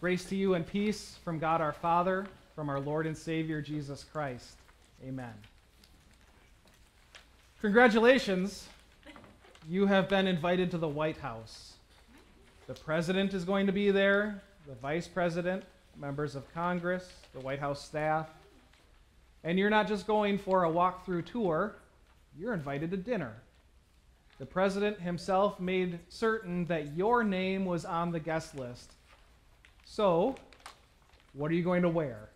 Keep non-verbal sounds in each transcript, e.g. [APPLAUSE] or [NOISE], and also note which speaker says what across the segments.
Speaker 1: Grace to you and peace from God our Father, from our Lord and Savior Jesus Christ. Amen. Congratulations. You have been invited to the White House. The president is going to be there, the vice president, members of Congress, the White House staff. And you're not just going for a walk-through tour, you're invited to dinner. The president himself made certain that your name was on the guest list. So, what are you going to wear?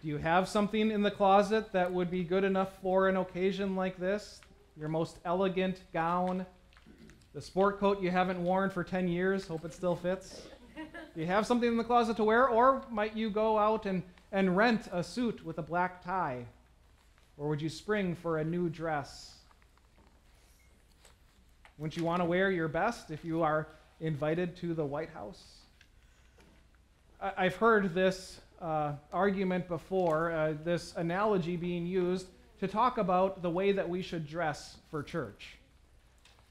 Speaker 1: Do you have something in the closet that would be good enough for an occasion like this? Your most elegant gown? The sport coat you haven't worn for 10 years, hope it still fits? Do you have something in the closet to wear? Or might you go out and, and rent a suit with a black tie? Or would you spring for a new dress? Wouldn't you want to wear your best if you are invited to the White House? I've heard this uh, argument before, uh, this analogy being used to talk about the way that we should dress for church.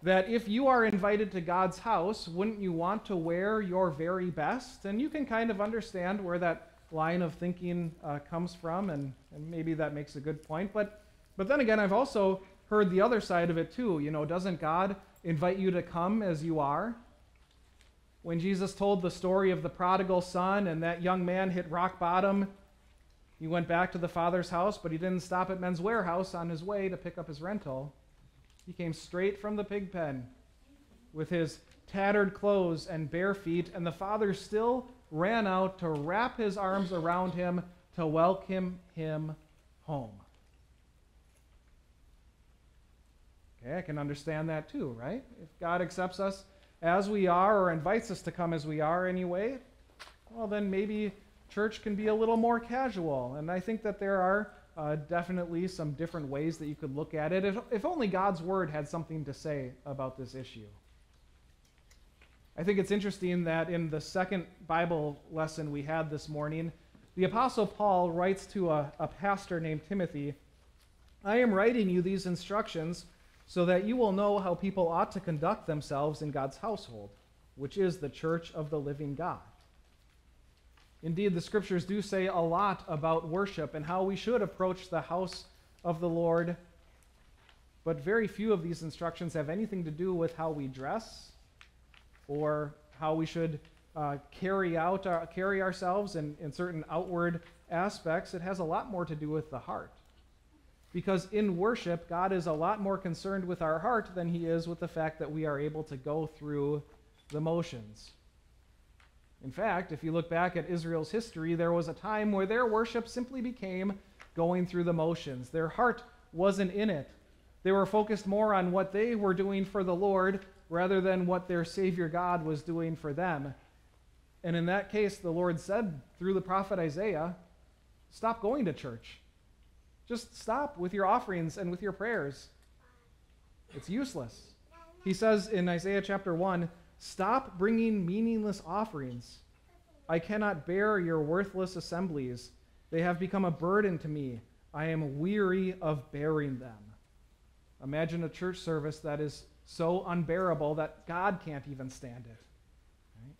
Speaker 1: That if you are invited to God's house, wouldn't you want to wear your very best? And you can kind of understand where that line of thinking uh, comes from, and, and maybe that makes a good point. But, but then again, I've also heard the other side of it too. You know, doesn't God invite you to come as you are? When Jesus told the story of the prodigal son and that young man hit rock bottom, he went back to the father's house, but he didn't stop at Men's Wearhouse on his way to pick up his rental. He came straight from the pig pen with his tattered clothes and bare feet, and the father still ran out to wrap his arms around him to welcome him home. Okay, I can understand that too, right? If God accepts us as we are or invites us to come as we are anyway, well, then maybe church can be a little more casual. And I think that there are uh, definitely some different ways that you could look at it, if, if only God's word had something to say about this issue. I think it's interesting that in the second Bible lesson we had this morning, the Apostle Paul writes to a, a pastor named Timothy I am writing you these instructions so that you will know how people ought to conduct themselves in God's household, which is the church of the living God. Indeed, the scriptures do say a lot about worship and how we should approach the house of the Lord, but very few of these instructions have anything to do with how we dress or how we should uh, carry out our, carry ourselves in, in certain outward aspects. It has a lot more to do with the heart. Because in worship, God is a lot more concerned with our heart than he is with the fact that we are able to go through the motions. In fact, if you look back at Israel's history, there was a time where their worship simply became going through the motions. Their heart wasn't in it. They were focused more on what they were doing for the Lord rather than what their Savior God was doing for them. And in that case, the Lord said through the prophet Isaiah, Stop going to church. Just stop with your offerings and with your prayers. It's useless. He says in Isaiah chapter 1 Stop bringing meaningless offerings. I cannot bear your worthless assemblies. They have become a burden to me. I am weary of bearing them. Imagine a church service that is so unbearable that God can't even stand it. Right?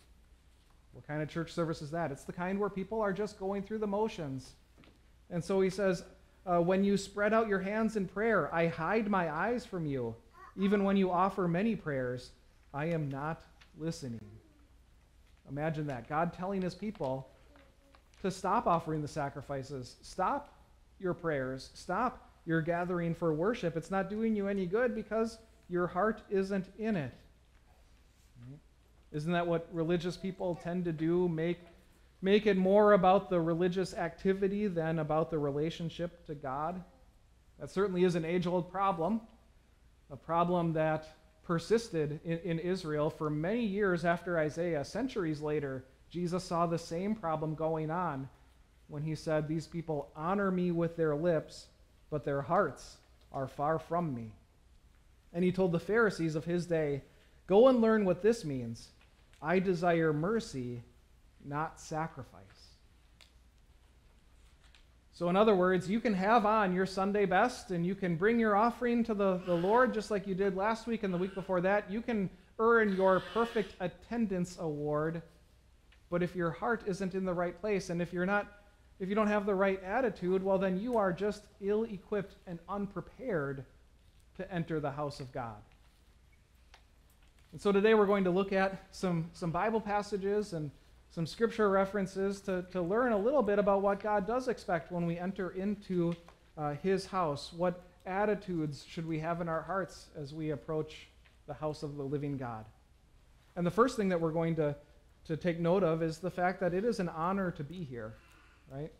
Speaker 1: What kind of church service is that? It's the kind where people are just going through the motions. And so he says, uh, when you spread out your hands in prayer, I hide my eyes from you. Even when you offer many prayers, I am not listening. Imagine that. God telling his people to stop offering the sacrifices, stop your prayers, stop your gathering for worship. It's not doing you any good because your heart isn't in it. Isn't that what religious people tend to do? Make make it more about the religious activity than about the relationship to God. That certainly is an age old problem, a problem that persisted in, in, Israel for many years after Isaiah. Centuries later, Jesus saw the same problem going on when he said, These people honor me with their lips, but their hearts are far from me. And he told the Pharisees of his day, Go and learn what this means. I desire mercy not sacrifice. So, in other words, you can have on your Sunday best and you can bring your offering to the, the Lord just like you did last week and the week before that. You can earn your perfect attendance award, But if your heart isn't in the right place, and if you're not, if you don't have the right attitude, well, then you are just ill equipped and unprepared to enter the house of God. And so today we're going to look at some, some Bible passages and some scripture references to, to learn a little bit about what God does expect when we enter into uh, His house. What attitudes should we have in our hearts as we approach the house of the living God? And the first thing that we're going to, to take note of is the fact that it is an honor to be here, right?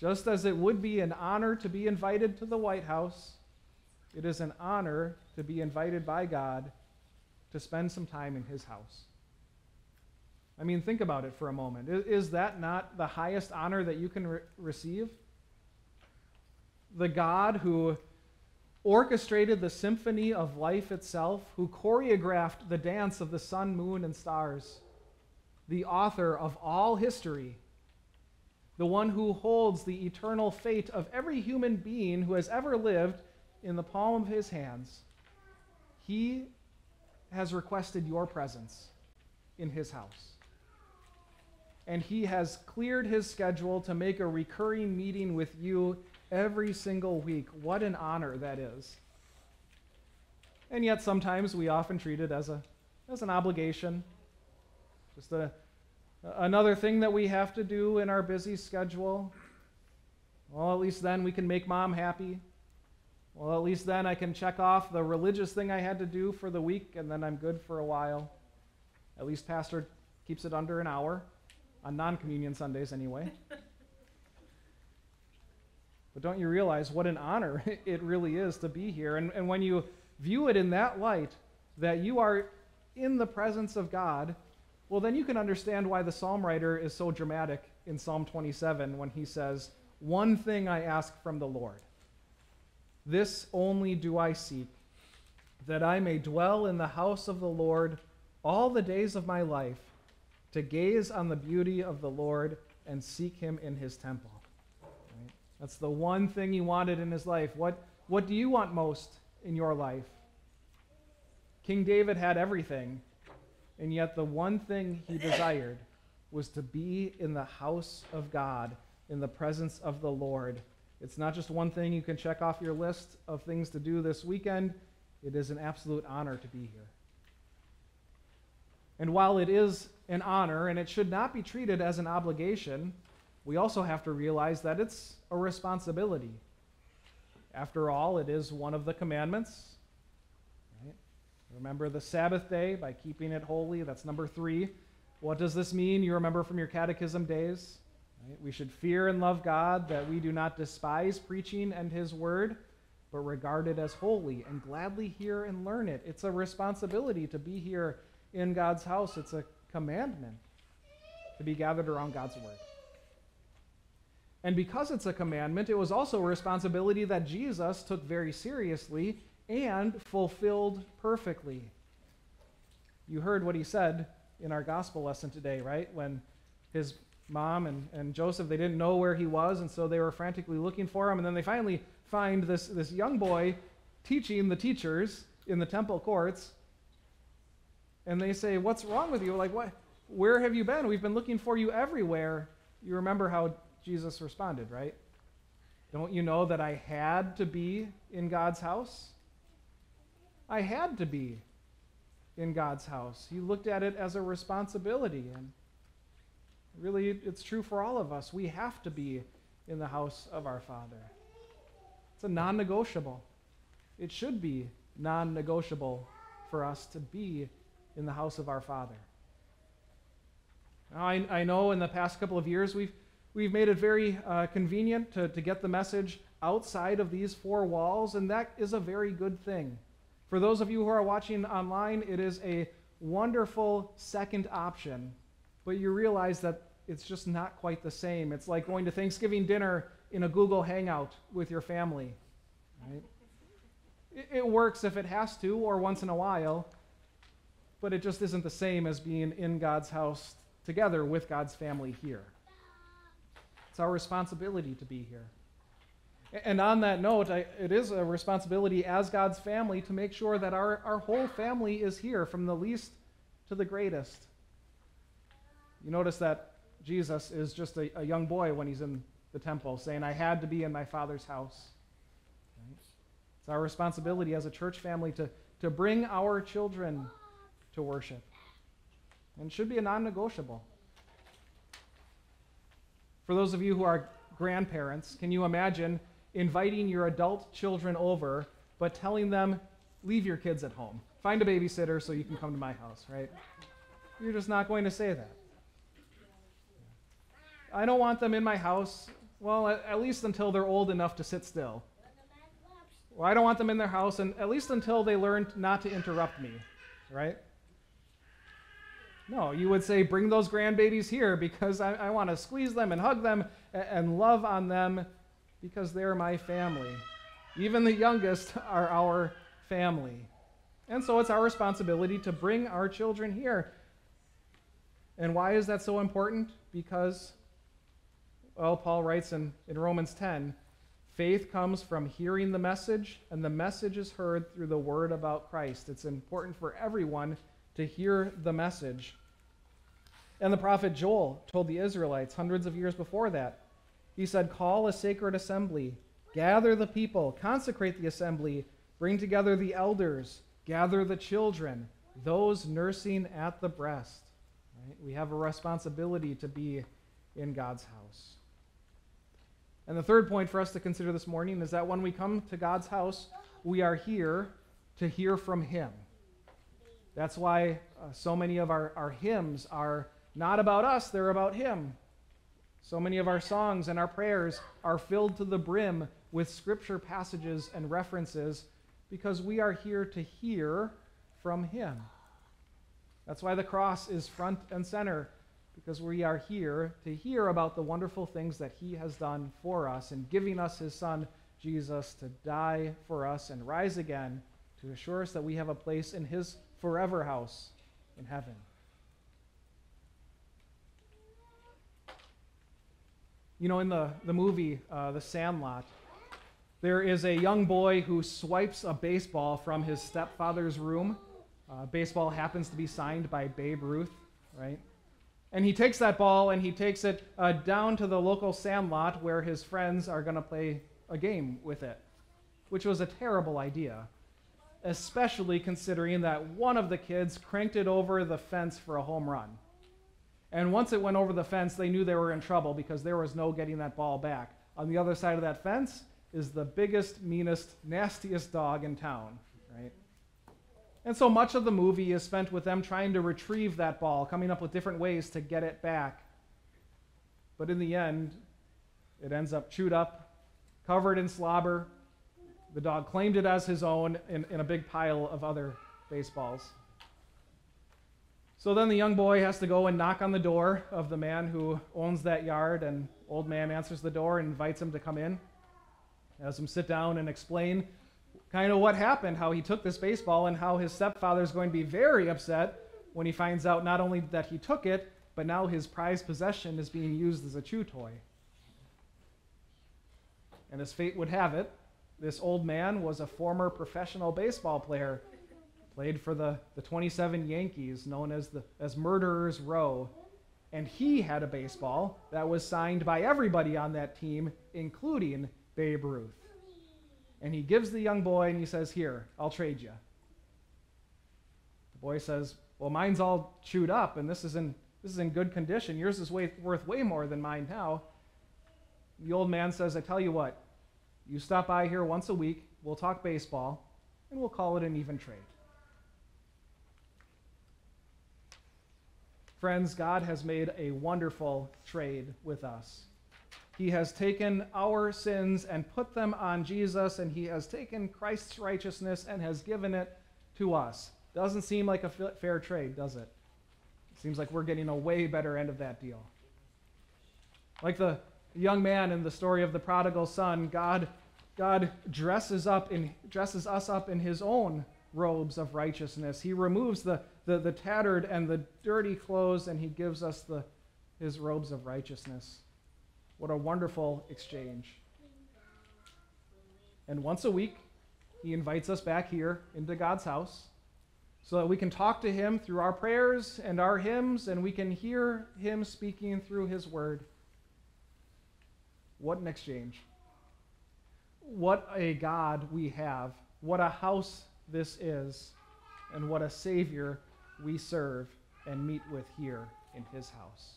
Speaker 1: Just as it would be an honor to be invited to the White House, it is an honor to be invited by God to spend some time in His house. I mean, think about it for a moment. Is that not the highest honor that you can re- receive? The God who orchestrated the symphony of life itself, who choreographed the dance of the sun, moon, and stars, the author of all history, the one who holds the eternal fate of every human being who has ever lived in the palm of his hands, he has requested your presence in his house. And he has cleared his schedule to make a recurring meeting with you every single week. What an honor that is. And yet, sometimes we often treat it as, a, as an obligation, just a, another thing that we have to do in our busy schedule. Well, at least then we can make mom happy. Well, at least then I can check off the religious thing I had to do for the week, and then I'm good for a while. At least Pastor keeps it under an hour, on non communion Sundays anyway. [LAUGHS] But don't you realize what an honor [LAUGHS] it really is to be here? And, and when you view it in that light, that you are in the presence of God, well, then you can understand why the psalm writer is so dramatic in Psalm 27 when he says, One thing I ask from the Lord. This only do I seek, that I may dwell in the house of the Lord all the days of my life, to gaze on the beauty of the Lord and seek him in his temple. That's the one thing he wanted in his life. What, what do you want most in your life? King David had everything, and yet the one thing he desired was to be in the house of God, in the presence of the Lord. It's not just one thing you can check off your list of things to do this weekend, it is an absolute honor to be here. And while it is an honor and it should not be treated as an obligation, we also have to realize that it's a responsibility. After all, it is one of the commandments. Right? Remember the Sabbath day by keeping it holy. That's number three. What does this mean? You remember from your catechism days? Right? We should fear and love God, that we do not despise preaching and His word, but regard it as holy and gladly hear and learn it. It's a responsibility to be here in God's house, it's a commandment to be gathered around God's word. And because it's a commandment, it was also a responsibility that Jesus took very seriously and fulfilled perfectly. You heard what he said in our gospel lesson today, right? When his mom and, and Joseph, they didn't know where he was, and so they were frantically looking for him. And then they finally find this, this young boy teaching the teachers in the temple courts. And they say, What's wrong with you? Like, what? Where have you been? We've been looking for you everywhere. You remember how Jesus responded, right? Don't you know that I had to be in God's house? I had to be in God's house. He looked at it as a responsibility. And really, it's true for all of us. We have to be in the house of our Father. It's a non negotiable. It should be non negotiable for us to be in the house of our Father. Now, I, I know in the past couple of years we've We've made it very uh, convenient to, to get the message outside of these four walls, and that is a very good thing. For those of you who are watching online, it is a wonderful second option, but you realize that it's just not quite the same. It's like going to Thanksgiving dinner in a Google Hangout with your family. Right? It, it works if it has to, or once in a while, but it just isn't the same as being in God's house together with God's family here. It's our responsibility to be here. And on that note, I, it is a responsibility as God's family to make sure that our, our whole family is here, from the least to the greatest. You notice that Jesus is just a, a young boy when he's in the temple, saying, I had to be in my Father's house. Right? It's our responsibility as a church family to, to bring our children to worship. And should be a non negotiable. For those of you who are grandparents, can you imagine inviting your adult children over, but telling them, leave your kids at home? Find a babysitter so you can come to my house, right? You're just not going to say that. I don't want them in my house, well, at, least until they're old enough to sit still. Well, I don't want them in their house, and at least until they learn not to interrupt me, right? No, you would say, bring those grandbabies here because I, I want to squeeze them and hug them and, and love on them because they're my family. Even the youngest are our family. And so it's our responsibility to bring our children here. And why is that so important? Because, well, Paul writes in, in Romans 10 faith comes from hearing the message, and the message is heard through the word about Christ. It's important for everyone to hear the message. And the prophet Joel told the Israelites hundreds of years before that. He said, Call a sacred assembly, gather the people, consecrate the assembly, bring together the elders, gather the children, those nursing at the breast. Right? We have a responsibility to be in God's house. And the third point for us to consider this morning is that when we come to God's house, we are here to hear from Him. That's why uh, so many of our, our hymns are not about us, they're about Him. So many of our songs and our prayers are filled to the brim with scripture passages and references because we are here to hear from Him. That's why the cross is front and center, because we are here to hear about the wonderful things that He has done for us in giving us His Son, Jesus, to die for us and rise again to assure us that we have a place in His forever house in heaven. You know, in the, the movie uh, The Sandlot, there is a young boy who swipes a baseball from his stepfather's room. Uh, baseball happens to be signed by Babe Ruth, right? And he takes that ball and he takes it uh, down to the local sandlot where his friends are going to play a game with it, which was a terrible idea, especially considering that one of the kids cranked it over the fence for a home run. And once it went over the fence, they knew they were in trouble because there was no getting that ball back. On the other side of that fence is the biggest, meanest, nastiest dog in town, right? And so much of the movie is spent with them trying to retrieve that ball, coming up with different ways to get it back. But in the end, it ends up chewed up, covered in slobber. The dog claimed it as his own in, in a big pile of other baseballs. So then the young boy has to go and knock on the door of the man who owns that yard, and old man answers the door and invites him to come in. Has him sit down and explain kind of what happened, how he took this baseball, and how his stepfather is going to be very upset when he finds out not only that he took it, but now his prized possession is being used as a chew toy. And as fate would have it, this old man was a former professional baseball player played for the, the 27 Yankees, known as, the, as Murderers Row. And he had a baseball that was signed by everybody on that team, including Babe Ruth. And he gives the young boy and he says, Here, I'll trade you. The boy says, Well, mine's all chewed up and this is in, this is in good condition. Yours is way, worth way more than mine now. The old man says, I tell you what, you stop by here once a week, we'll talk baseball, and we'll call it an even trade. Friends, God has made a wonderful trade with us. He has taken our sins and put them on Jesus, and He has taken Christ's righteousness and has given it to us. Doesn't seem like a fair trade, does it? it seems like we're getting a way better end of that deal. Like the young man in the story of the prodigal son, God, God dresses, up in, dresses us up in His own robes of righteousness. He removes the, the, the tattered and the dirty clothes, and he gives us the, his robes of righteousness. What a wonderful exchange. And once a week, he invites us back here into God's house. so that we can talk to Him through our prayers and our hymns, and we can hear Him speaking through His Word. What an exchange. What a God we have. What a house this is. And what a Savior we serve and meet with here in His house.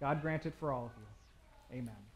Speaker 1: God grant it for all of you. Amen.